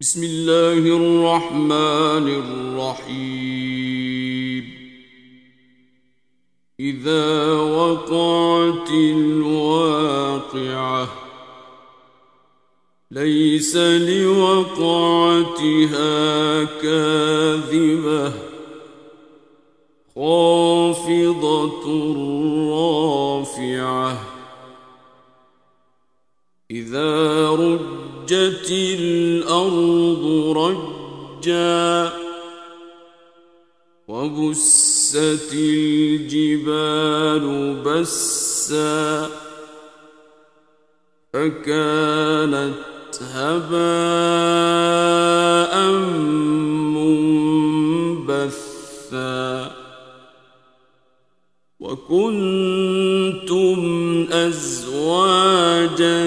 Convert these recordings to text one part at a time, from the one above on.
بسم الله الرحمن الرحيم. إذا وقعت الواقعة ليس لوقعتها كاذبة خافضة رافعة. إذا رجت الأرض رجا وبست الجبال بسا فكانت هباء منبثا وكنتم أزواجا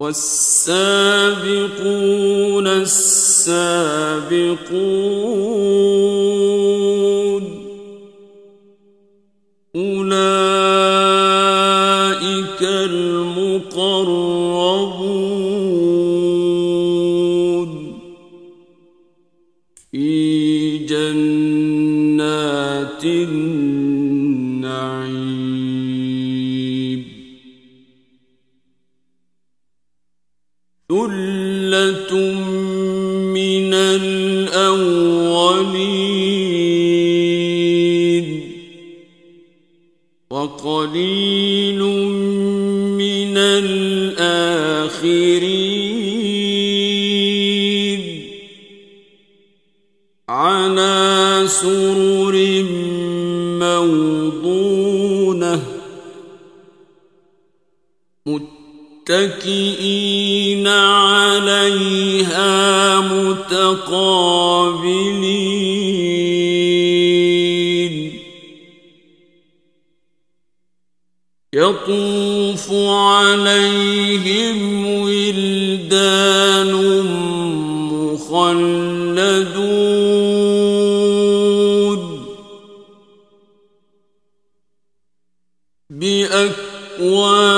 والسابقون السابقون ثلة من الأولين وقليل من الآخرين على سرر متكئين عليها متقابلين. يطوف عليهم ولدان مخلدون. بأكواب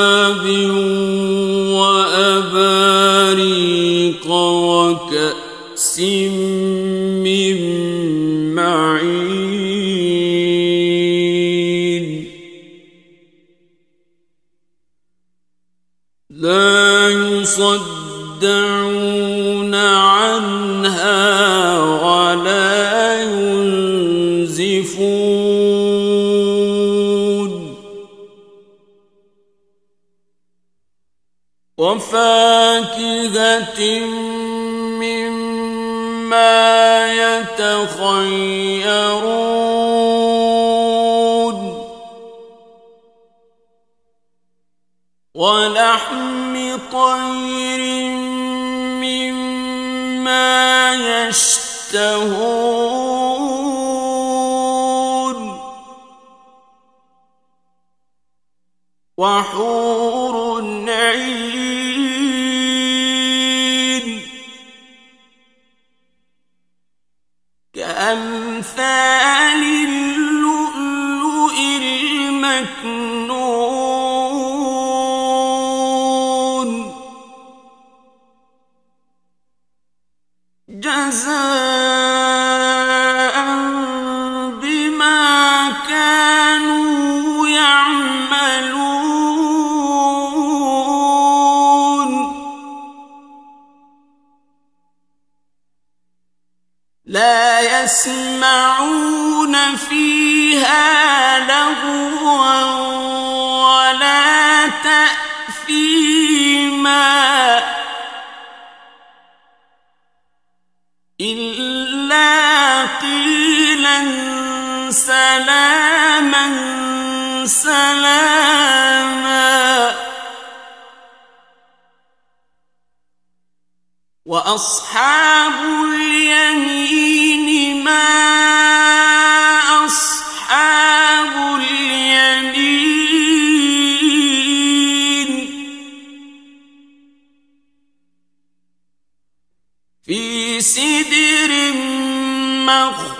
عنها ولا ينزفون. وفاكهة مما يتخيرون. ولحم طير مما يشتهون وحور عين لا يسمعون فيها لغوا ولا تأثيما إلا قيلا سلاما سلاما وأصحاب اليمين ما أصحاب اليمين في سدر مخضود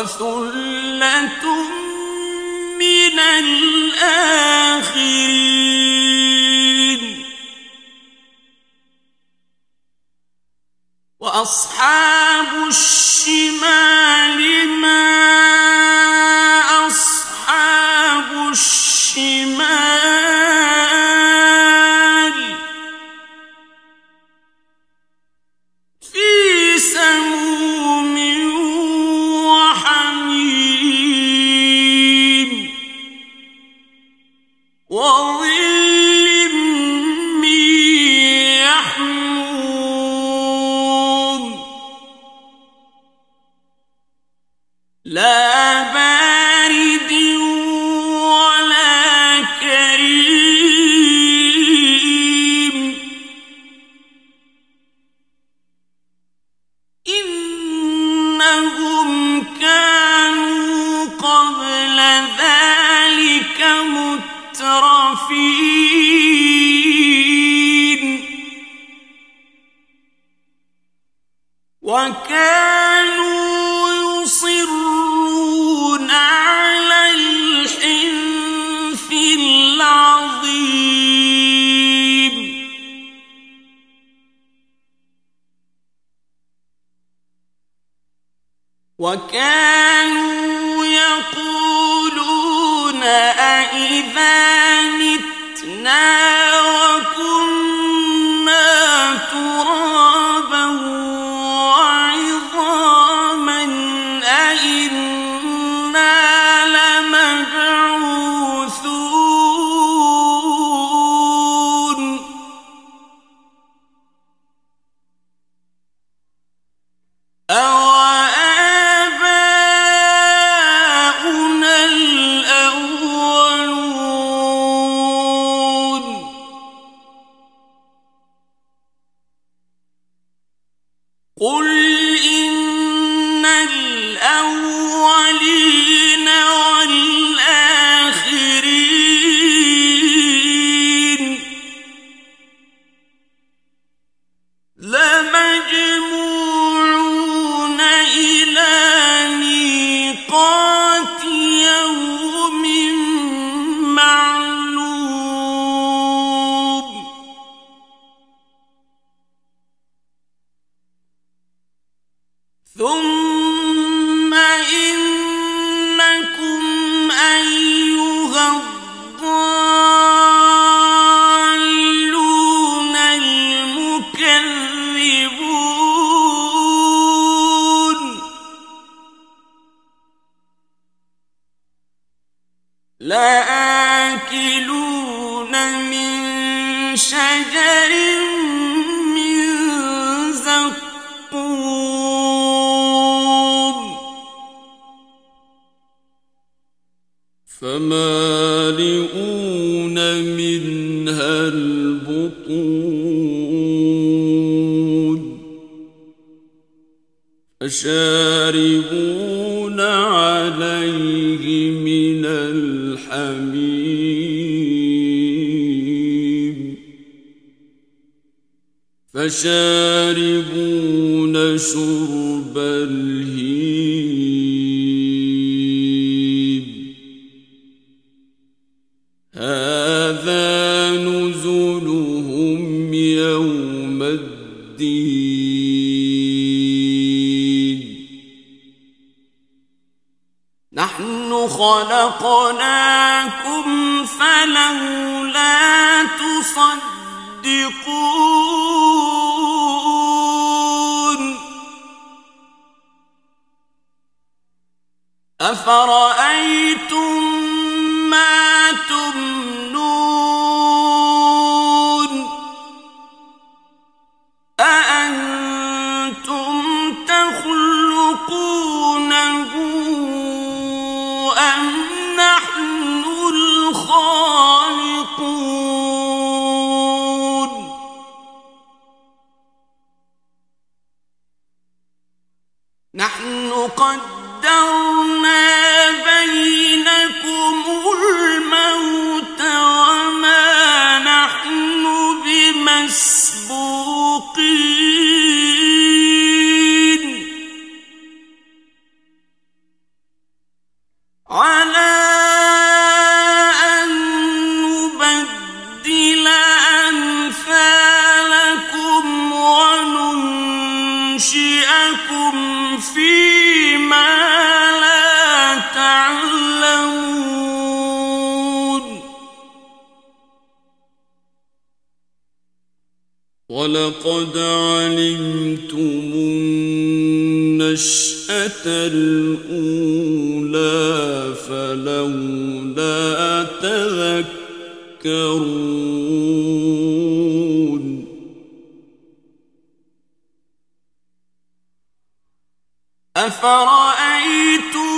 وثلة وكانوا شجر فشاربون شرب الهيم. هذا نزلهم يوم الدين. نحن خلقناكم فلولا أفرأيتم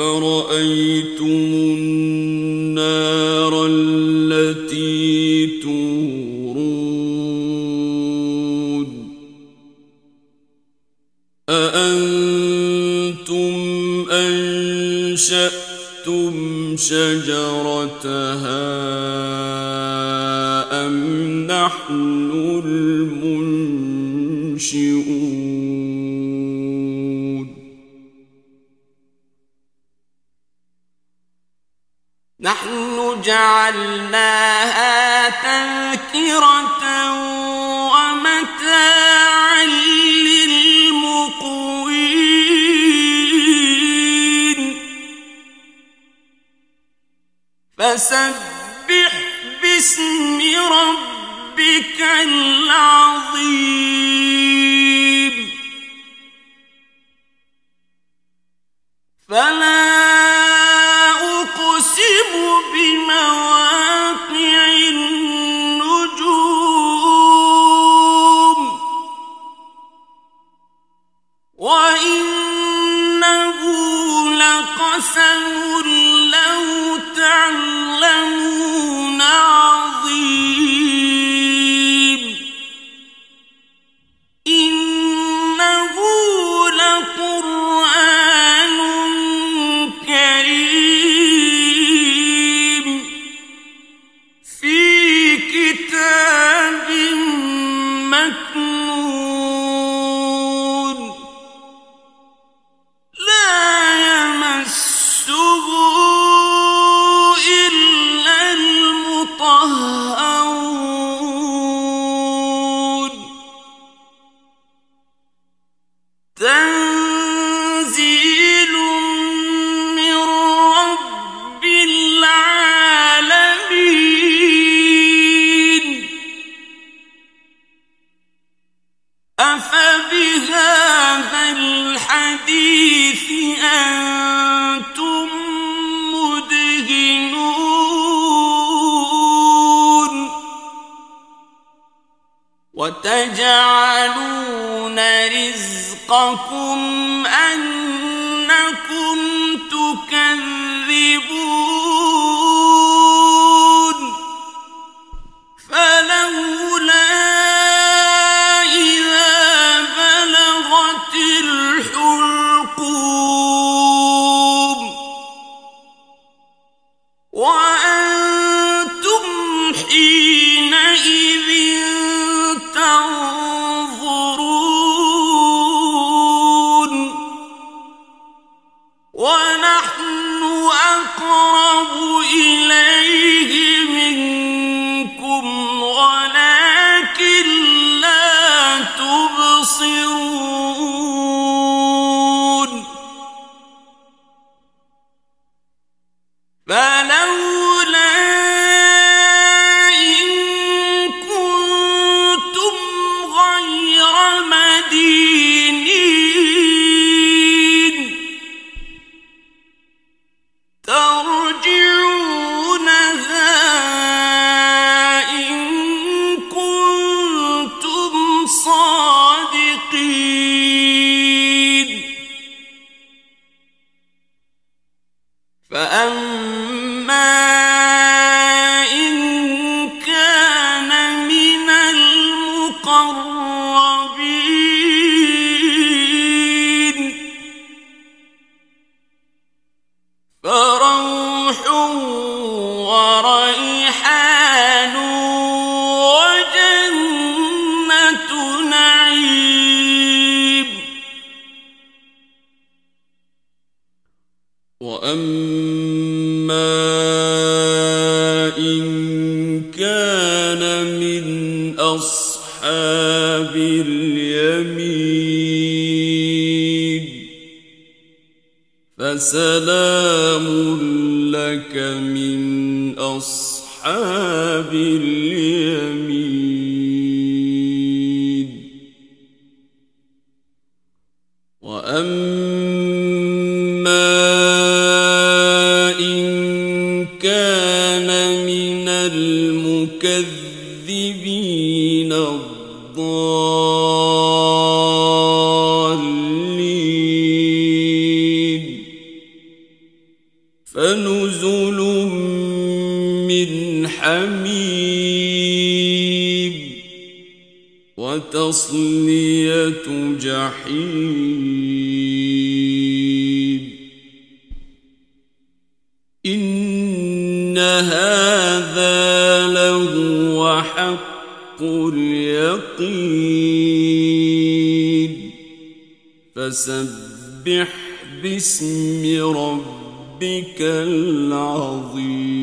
أفرأيتم نحن جعلناها تذكرة ومتاعا للمقوين. فسبح باسم ربك العظيم. فلا رزقكم أنكم تكذبون فلولا فأما أصحاب اليمين. فسلام لك من أصحاب اليمين. وأما إن كان من المكذبين فنزل من حميم وتصلية جحيم. هذا لهو حق اليقين. فسبح باسم ربك العظيم.